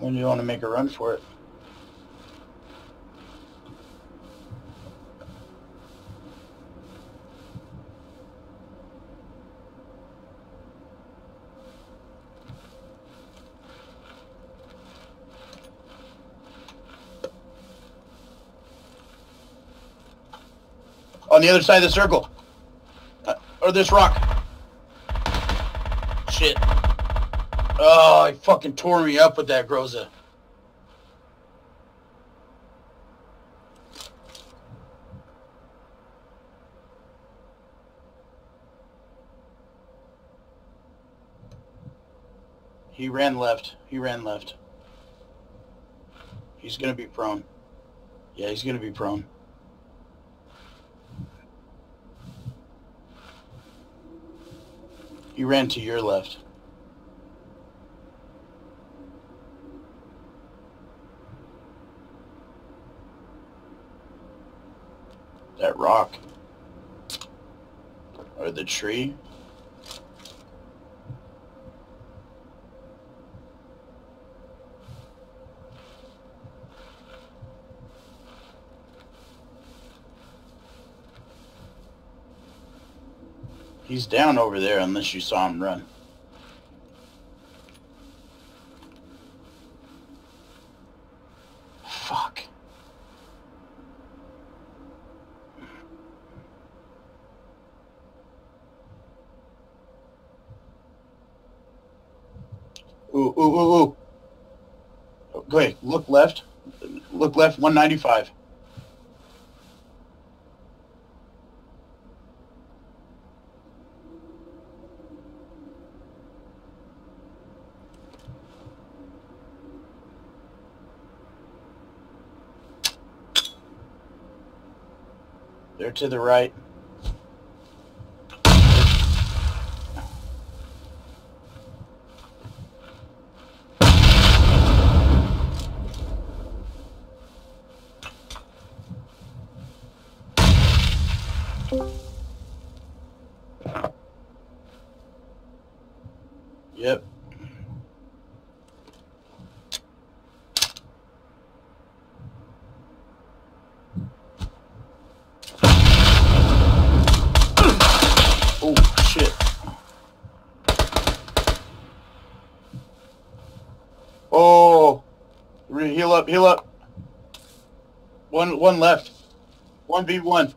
When you want to make a run for it? On the other side of the circle. Uh, or this rock. Shit. Oh, he fucking tore me up with that Groza. He ran left. He ran left. He's gonna be prone. Yeah, he's gonna be prone. He ran to your left. That rock. Or the tree. He's down over there unless you saw him run. Fuck. Ooh, ooh, ooh, ooh. Go ahead. Look left. Look left, 195. They're to the right. Yep. Oh shit. Oh, heal up, heal up. One, one left. One v one.